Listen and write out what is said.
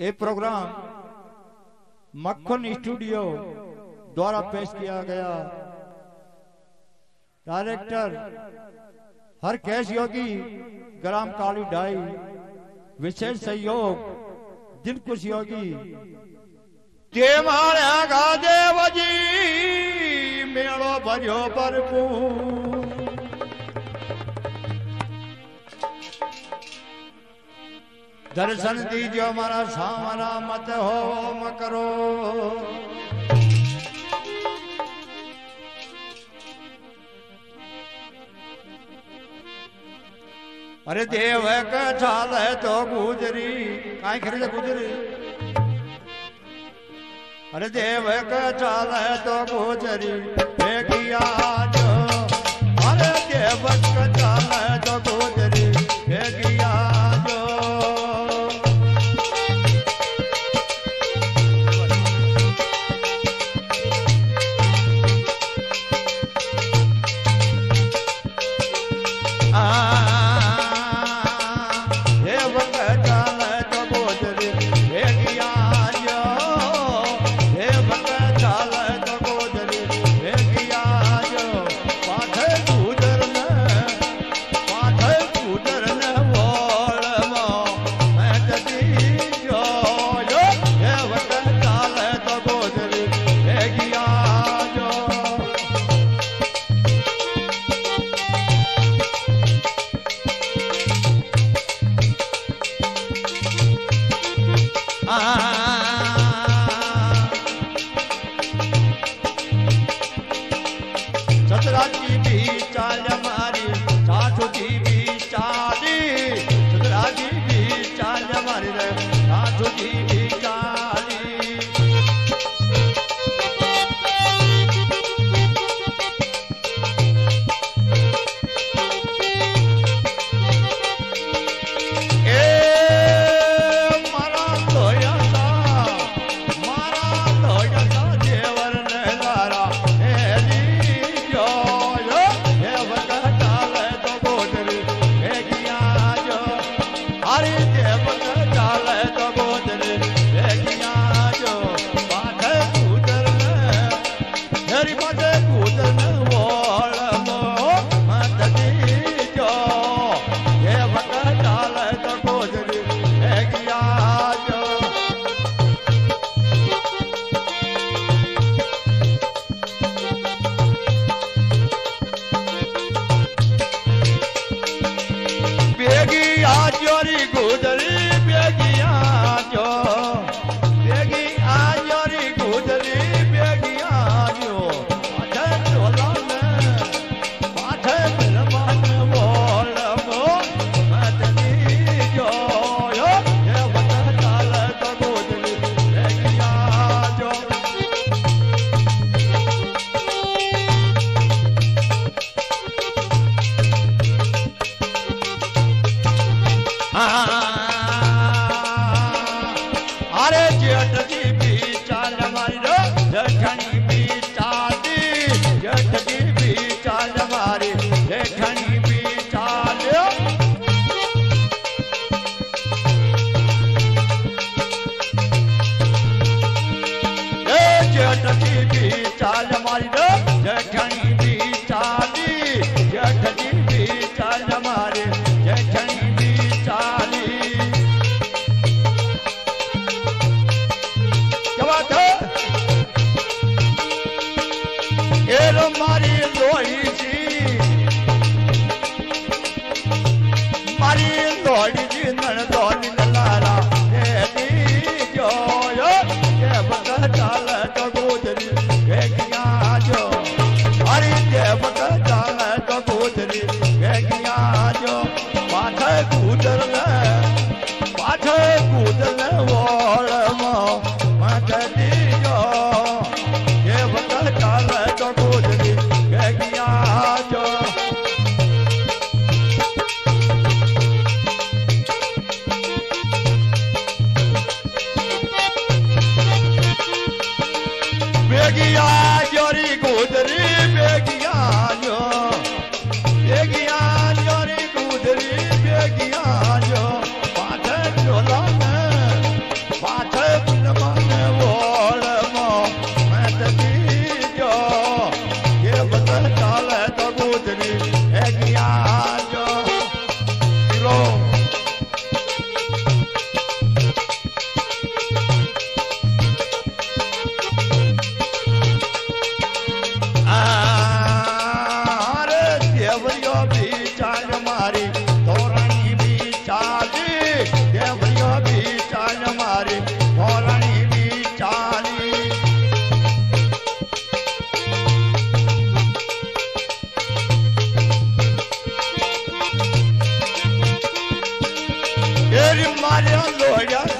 ये प्रोग्राम मक्खन स्टूडियो द्वारा पेश किया गया। डायरेक्टर हर कैश योगी, ग्राम काली डाई, विशेष सहयोग दिन कुछ योगी ते मारे गाजे मेड़ो भरियो भरपूर दर्शन दीजो हमारा सामना मत हो मकरो अरे देव है कठाल है तो गुजरी। काय खरीद गुजरी? अरे देव है कचाल है तो गुजरी। बेगिया जो अरे देव कठाल है तो गुजरी। बेगिया अरे जेठ भी बीचाल हमारी रो जेठनी दी जेठ जी बीचाल हमारी जेठनी जेठ મારી લોહી મારે લોહ્યા.